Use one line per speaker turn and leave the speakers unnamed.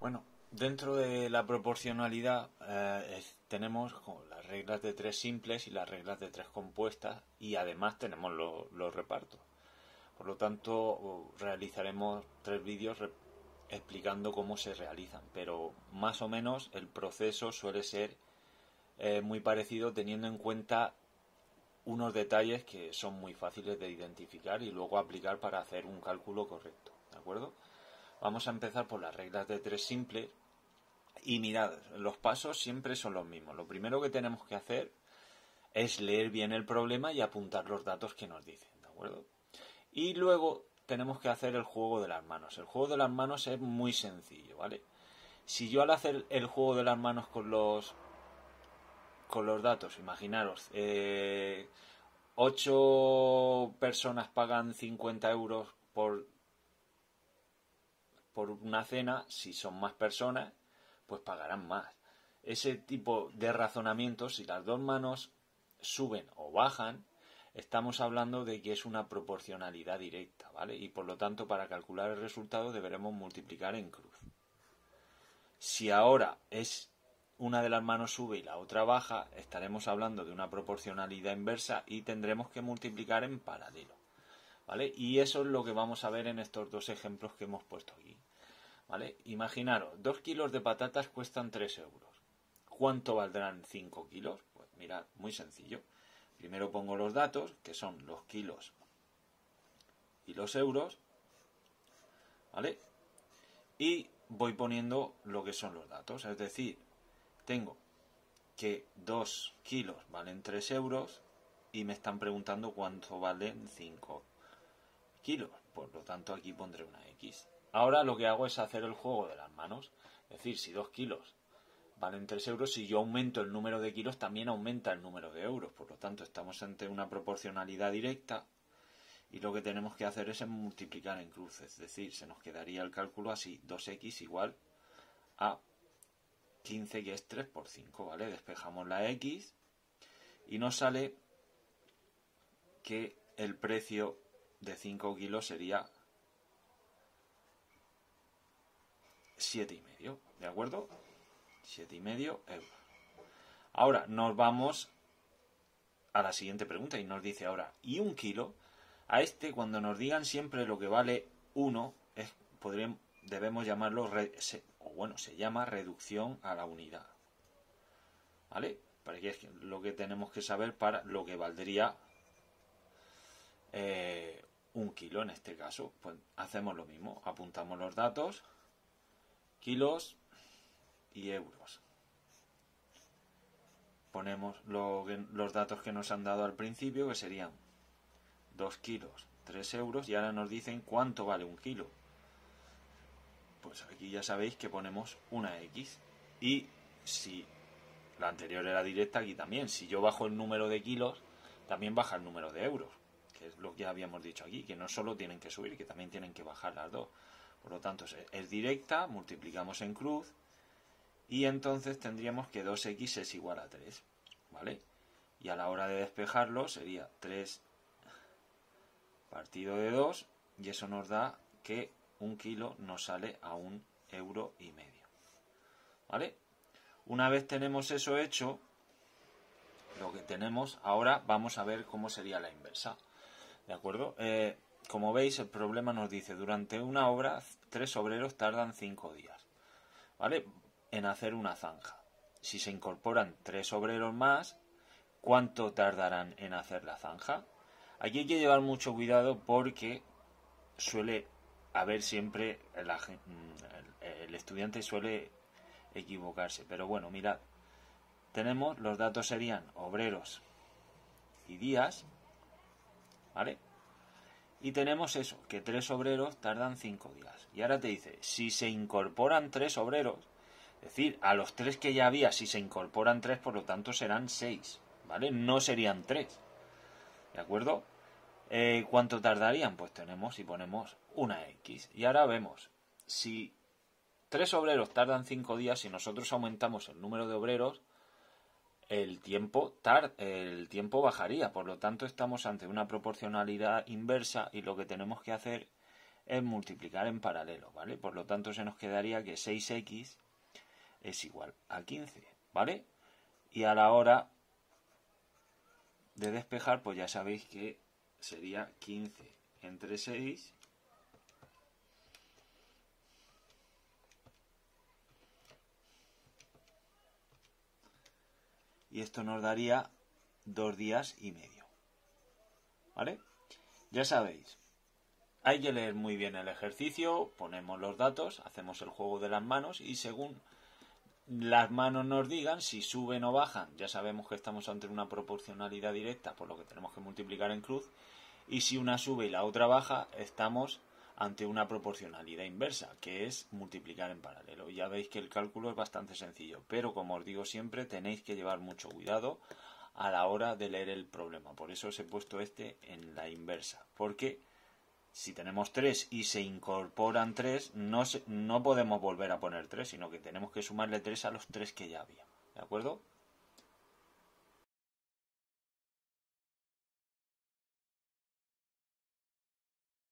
Bueno, dentro de la proporcionalidad eh, tenemos las reglas de tres simples y las reglas de tres compuestas y además tenemos los repartos. Por lo tanto, realizaremos tres vídeos explicando cómo se realizan, pero más o menos el proceso suele ser eh, muy parecido teniendo en cuenta unos detalles que son muy fáciles de identificar y luego aplicar para hacer un cálculo correcto, ¿de acuerdo? Vamos a empezar por las reglas de tres simples y mirad, los pasos siempre son los mismos. Lo primero que tenemos que hacer es leer bien el problema y apuntar los datos que nos dicen, ¿de acuerdo? Y luego tenemos que hacer el juego de las manos. El juego de las manos es muy sencillo, ¿vale? Si yo al hacer el juego de las manos con los con los datos, imaginaros, eh, ocho personas pagan 50 euros por por una cena, si son más personas, pues pagarán más. Ese tipo de razonamiento, si las dos manos suben o bajan, estamos hablando de que es una proporcionalidad directa, ¿vale? Y por lo tanto, para calcular el resultado deberemos multiplicar en cruz. Si ahora es una de las manos sube y la otra baja, estaremos hablando de una proporcionalidad inversa y tendremos que multiplicar en paralelo. ¿Vale? Y eso es lo que vamos a ver en estos dos ejemplos que hemos puesto aquí. ¿Vale? Imaginaros, dos kilos de patatas cuestan 3 euros. ¿Cuánto valdrán 5 kilos? Pues mirad, muy sencillo. Primero pongo los datos, que son los kilos y los euros, ¿vale? Y voy poniendo lo que son los datos, es decir, tengo que 2 kilos valen 3 euros y me están preguntando cuánto valen 5 kilos, por lo tanto aquí pondré una X. Ahora lo que hago es hacer el juego de las manos, es decir, si 2 kilos valen 3 euros, si yo aumento el número de kilos, también aumenta el número de euros. Por lo tanto, estamos ante una proporcionalidad directa y lo que tenemos que hacer es multiplicar en cruz. Es decir, se nos quedaría el cálculo así, 2x igual a 15, que es 3 por 5, ¿vale? Despejamos la x y nos sale que el precio de 5 kilos sería 7,5, y medio, ¿de acuerdo? Siete y medio euros. Ahora nos vamos a la siguiente pregunta y nos dice ahora, ¿y un kilo? A este, cuando nos digan siempre lo que vale uno, es, debemos llamarlo, o bueno, se llama reducción a la unidad. ¿Vale? Para que es lo que tenemos que saber para lo que valdría eh, un kilo en este caso. Pues hacemos lo mismo, apuntamos los datos, kilos, y euros. Ponemos los datos que nos han dado al principio, que serían 2 kilos, 3 euros, y ahora nos dicen cuánto vale un kilo. Pues aquí ya sabéis que ponemos una X. Y si la anterior era directa, aquí también. Si yo bajo el número de kilos, también baja el número de euros, es lo que habíamos dicho aquí, que no solo tienen que subir, que también tienen que bajar las dos. Por lo tanto, es directa, multiplicamos en cruz, y entonces tendríamos que 2x es igual a 3, ¿vale? Y a la hora de despejarlo sería 3 partido de 2 y eso nos da que un kilo nos sale a un euro y medio, ¿vale? Una vez tenemos eso hecho, lo que tenemos, ahora vamos a ver cómo sería la inversa, ¿de acuerdo? Eh, como veis, el problema nos dice, durante una obra, tres obreros tardan 5 días, ¿vale? en hacer una zanja. Si se incorporan tres obreros más, ¿cuánto tardarán en hacer la zanja? Aquí hay que llevar mucho cuidado porque suele haber siempre el, el estudiante suele equivocarse. Pero bueno, mirad, tenemos los datos serían obreros y días, ¿vale? Y tenemos eso, que tres obreros tardan cinco días. Y ahora te dice, si se incorporan tres obreros, es decir, a los tres que ya había, si se incorporan tres, por lo tanto serán seis, ¿vale? No serían tres, ¿de acuerdo? Eh, ¿Cuánto tardarían? Pues tenemos y ponemos una X. Y ahora vemos, si tres obreros tardan cinco días, si nosotros aumentamos el número de obreros, el tiempo, el tiempo bajaría. Por lo tanto, estamos ante una proporcionalidad inversa y lo que tenemos que hacer es multiplicar en paralelo, ¿vale? Por lo tanto se nos quedaría que 6x es igual a 15, ¿vale? Y a la hora de despejar, pues ya sabéis que sería 15 entre 6 y esto nos daría dos días y medio. ¿Vale? Ya sabéis, hay que leer muy bien el ejercicio, ponemos los datos, hacemos el juego de las manos y según las manos nos digan si suben o bajan, ya sabemos que estamos ante una proporcionalidad directa, por lo que tenemos que multiplicar en cruz, y si una sube y la otra baja, estamos ante una proporcionalidad inversa, que es multiplicar en paralelo. Ya veis que el cálculo es bastante sencillo, pero como os digo siempre, tenéis que llevar mucho cuidado a la hora de leer el problema. Por eso os he puesto este en la inversa, porque si tenemos 3 y se incorporan 3, no, no podemos volver a poner 3, sino que tenemos que sumarle 3 a los 3 que ya había. ¿De acuerdo?